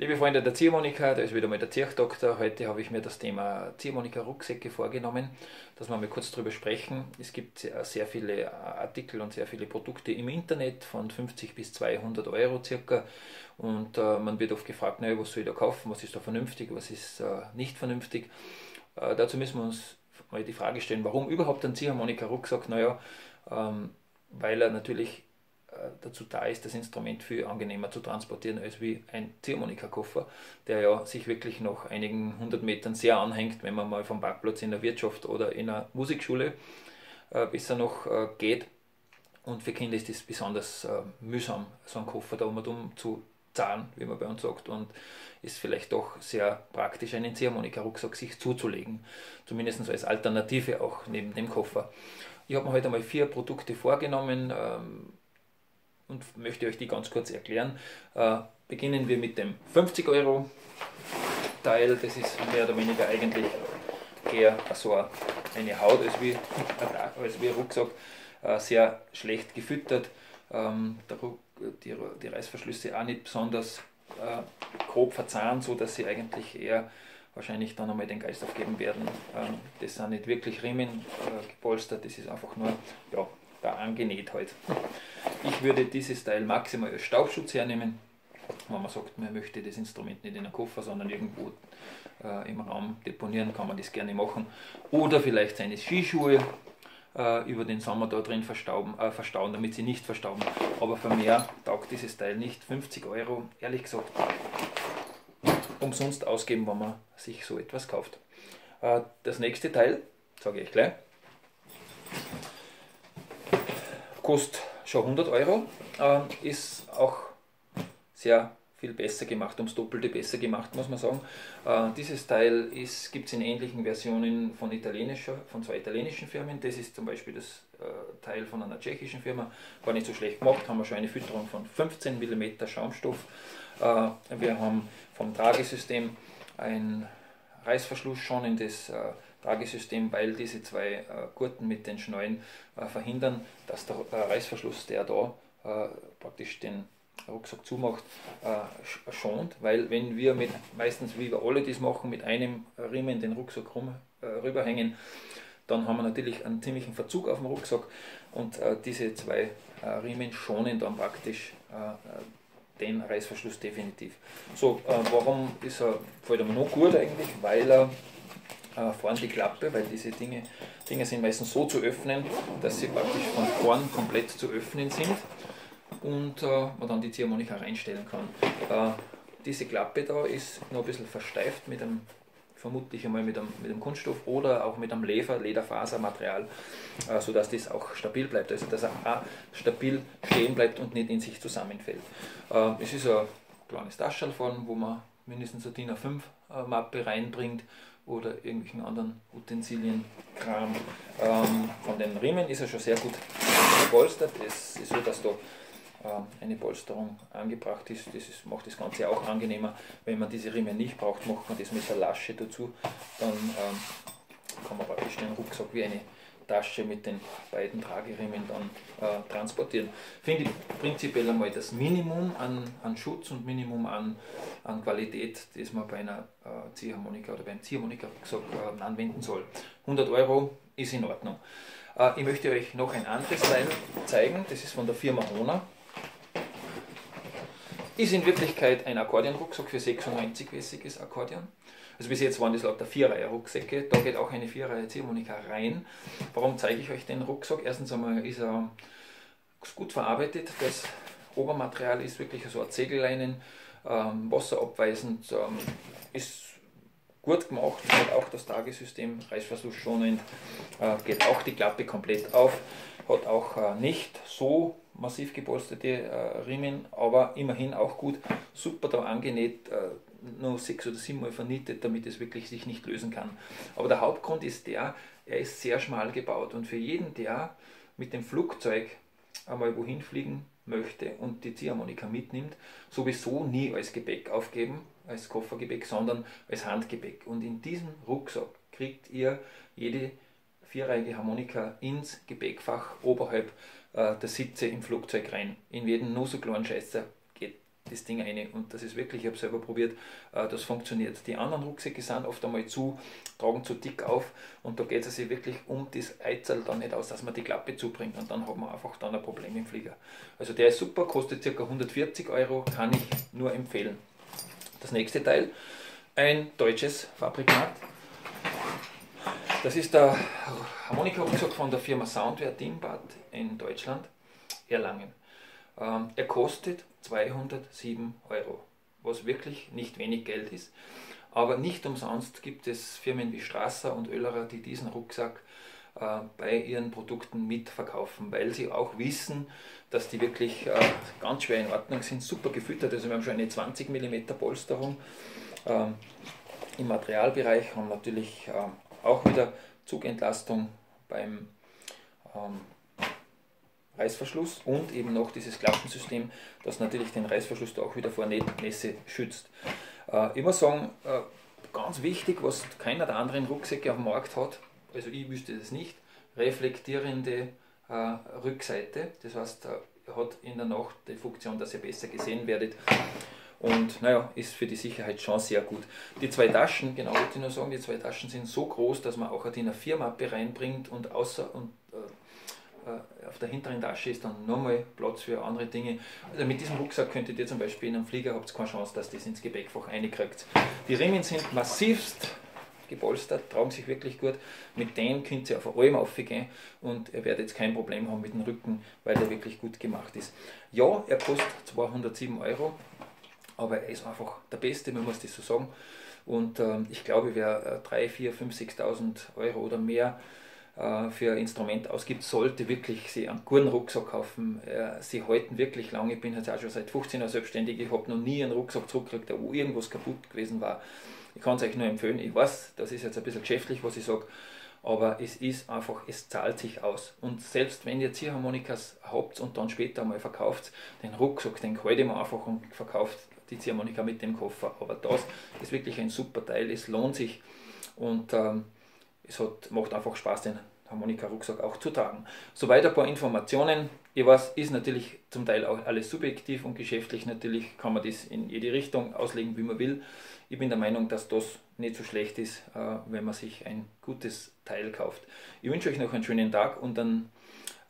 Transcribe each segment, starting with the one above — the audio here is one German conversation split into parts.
Liebe Freunde der Ziehharmonika, da ist wieder mal der Zirchdoktor. Heute habe ich mir das Thema Ziehharmonika-Rucksäcke vorgenommen, dass wir mal kurz darüber sprechen. Es gibt sehr viele Artikel und sehr viele Produkte im Internet von 50 bis 200 Euro circa. Und äh, man wird oft gefragt, naja, was soll ich da kaufen, was ist da vernünftig, was ist äh, nicht vernünftig. Äh, dazu müssen wir uns mal die Frage stellen, warum überhaupt ein Ziehharmonika-Rucksack? Naja, ähm, weil er natürlich dazu da ist, das Instrument viel angenehmer zu transportieren als wie ein Ziehharmonika-Koffer, der ja sich wirklich nach einigen hundert Metern sehr anhängt, wenn man mal vom Parkplatz in der Wirtschaft oder in einer Musikschule äh, besser noch äh, geht. Und für Kinder ist es besonders äh, mühsam, so einen Koffer da um zu zahlen, wie man bei uns sagt, und ist vielleicht doch sehr praktisch, einen Ziehharmonika-Rucksack sich zuzulegen, zumindest als Alternative auch neben dem Koffer. Ich habe mir heute einmal vier Produkte vorgenommen, ähm, und möchte euch die ganz kurz erklären. Äh, beginnen wir mit dem 50 Euro Teil. Das ist mehr oder weniger eigentlich eher so eine Haut als wie, als wie Rucksack. Äh, sehr schlecht gefüttert. Ähm, der, die, die Reißverschlüsse auch nicht besonders äh, grob verzahnt, so dass sie eigentlich eher wahrscheinlich dann einmal den Geist aufgeben werden. Ähm, das sind nicht wirklich Riemen äh, gepolstert, das ist einfach nur ja, da angenäht halt. Ich würde dieses Teil maximal als Staubschutz hernehmen, wenn man sagt, man möchte das Instrument nicht in einen Koffer, sondern irgendwo äh, im Raum deponieren, kann man das gerne machen. Oder vielleicht seine Skischuhe äh, über den Sommer da drin verstauben, äh, verstauen, damit sie nicht verstauben. Aber für mehr taugt dieses Teil nicht. 50 Euro, ehrlich gesagt, umsonst ausgeben, wenn man sich so etwas kauft. Äh, das nächste Teil, sage ich gleich, kostet schon 100 Euro, äh, ist auch sehr viel besser gemacht, ums Doppelte besser gemacht, muss man sagen. Äh, dieses Teil gibt es in ähnlichen Versionen von, italienischer, von zwei italienischen Firmen. Das ist zum Beispiel das äh, Teil von einer tschechischen Firma, gar nicht so schlecht gemacht, haben wir schon eine Fütterung von 15 mm Schaumstoff. Äh, wir haben vom Tragesystem ein Reißverschluss schon in das äh, Tragesystem, weil diese zwei äh, Gurten mit den Schnallen äh, verhindern, dass der äh, Reißverschluss, der da äh, praktisch den Rucksack zumacht, äh, schont, weil wenn wir mit, meistens wie wir alle das machen, mit einem Riemen den Rucksack rum, äh, rüberhängen, dann haben wir natürlich einen ziemlichen Verzug auf dem Rucksack und diese zwei Riemen schonen dann praktisch den Reißverschluss definitiv. So, warum ist er, fällt er mir noch gut eigentlich? Weil er äh, vorn die Klappe, weil diese Dinge, Dinge sind meistens so zu öffnen, dass sie praktisch von vorn komplett zu öffnen sind und äh, man dann die Ziehharmonika reinstellen kann. Äh, diese Klappe da ist noch ein bisschen versteift mit einem vermutlich einmal mit einem, mit einem Kunststoff oder auch mit einem Lefer, Lederfasermaterial, äh, sodass das auch stabil bleibt, also dass er auch stabil stehen bleibt und nicht in sich zusammenfällt. Äh, es ist ein kleines Taschel vorne, wo man mindestens eine DIN A5-Mappe reinbringt oder irgendwelchen anderen Utensiliennkram. Ähm, von den Riemen ist er schon sehr gut gepolstert. Es ist so, dass da ähm, eine Polsterung angebracht ist. Das ist, macht das Ganze auch angenehmer. Wenn man diese Riemen nicht braucht, macht man das mit der Lasche dazu. Dann ähm, kann man praktisch den Rucksack wie eine Tasche mit den beiden Trageriemen dann äh, transportieren. Finde ich prinzipiell einmal das Minimum an, an Schutz und Minimum an, an Qualität, das man bei einer äh, Ziehharmonika oder beim Ziehharmonika äh, anwenden soll. 100 Euro ist in Ordnung. Äh, ich möchte euch noch ein anderes Teil zeigen, das ist von der Firma Hona. Ist in Wirklichkeit ein Akkordeonrucksack für 96-wässiges Akkordeon. Also bis jetzt waren das lauter Vierreihe-Rucksäcke. Da geht auch eine Vierreihe-Ziehharmonika rein. Warum zeige ich euch den Rucksack? Erstens einmal ist er gut verarbeitet. Das Obermaterial ist wirklich so ein Zegelleinen, ähm, wasserabweisend, ähm, ist gut gemacht, hat auch das Tagesystem reißverschlussschonend, äh, geht auch die Klappe komplett auf, hat auch äh, nicht so massiv gepolsterte äh, Riemen, aber immerhin auch gut, super da angenäht, äh, nur sechs oder sieben Mal vernietet, damit es wirklich sich nicht lösen kann. Aber der Hauptgrund ist der, er ist sehr schmal gebaut. Und für jeden, der mit dem Flugzeug einmal wohin fliegen möchte und die Ziehharmonika mitnimmt, sowieso nie als Gepäck aufgeben, als Koffergepäck, sondern als Handgepäck. Und in diesem Rucksack kriegt ihr jede vierreihige Harmonika ins Gepäckfach oberhalb äh, der Sitze im Flugzeug rein. In jeden nur so kleinen Scheißer das Ding rein. Und das ist wirklich, ich habe selber probiert, äh, das funktioniert. Die anderen Rucksäcke sind oft einmal zu, tragen zu dick auf und da geht es sich wirklich um das Eizel dann nicht aus, dass man die Klappe zubringt und dann haben wir einfach dann ein Problem im Flieger. Also der ist super, kostet ca. 140 Euro, kann ich nur empfehlen. Das nächste Teil, ein deutsches Fabrikat. Das ist der Harmonika-Rucksack von der Firma Soundware Dimbad in Deutschland, Erlangen. Ähm, er kostet 207 Euro, was wirklich nicht wenig Geld ist. Aber nicht umsonst gibt es Firmen wie Strasser und Oellerer, die diesen Rucksack äh, bei ihren Produkten mitverkaufen, weil sie auch wissen, dass die wirklich äh, ganz schwer in Ordnung sind, super gefüttert. Also wir haben schon eine 20 mm Polsterung ähm, im Materialbereich und natürlich äh, auch wieder Zugentlastung beim ähm, Reißverschluss und eben noch dieses Klappensystem, das natürlich den Reißverschluss da auch wieder vor Nässe schützt. Äh, muss sagen, äh, ganz wichtig, was keiner der anderen Rucksäcke auf dem Markt hat, also ich wüsste das nicht, reflektierende äh, Rückseite. Das heißt, er hat in der Nacht die Funktion, dass ihr besser gesehen werdet. Und naja, ist für die Sicherheit schon sehr gut. Die zwei Taschen, genau wollte ich nur sagen, die zwei Taschen sind so groß, dass man auch eine DIN A4-Mappe reinbringt und außer und äh, auf der hinteren Tasche ist dann nochmal Platz für andere Dinge. Also mit diesem Rucksack könntet ihr zum Beispiel in einem Flieger habt keine Chance, dass das ins Gepäckfach reinkriegt. Die Riemen sind massivst gepolstert, tragen sich wirklich gut. Mit denen könnt ihr auf allem aufgehen und ihr werdet jetzt kein Problem haben mit dem Rücken, weil der wirklich gut gemacht ist. Ja, er kostet 207 Euro, aber er ist einfach der Beste, man muss das so sagen. Und ähm, ich glaube, wer 3, 4, 5, 6.000 Euro oder mehr äh, für ein Instrument ausgibt, sollte wirklich sie einen guten Rucksack kaufen. Äh, sie halten wirklich lange. Ich bin jetzt auch schon seit 15 Jahren selbstständig. Ich habe noch nie einen Rucksack zurückgekriegt, wo irgendwas kaputt gewesen war. Ich kann es euch nur empfehlen. Ich weiß, das ist jetzt ein bisschen geschäftlich, was ich sage, aber es ist einfach, es zahlt sich aus. Und selbst wenn ihr Ziehharmonikas habt und dann später mal verkauft, den Rucksack, den haltet man einfach und verkauft die Ziehharmonika mit dem Koffer. Aber das ist wirklich ein super Teil. Es lohnt sich und ähm, es hat, macht einfach Spaß, den Harmonika-Rucksack auch zu tragen. Soweit ein paar Informationen. Ich weiß, ist natürlich zum Teil auch alles subjektiv und geschäftlich natürlich kann man das in jede Richtung auslegen, wie man will. Ich bin der Meinung, dass das nicht so schlecht ist, äh, wenn man sich ein gutes Teil kauft. Ich wünsche euch noch einen schönen Tag und einen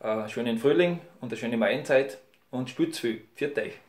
äh, schönen Frühling und eine schöne Maienzeit und spürt viel. Viert euch!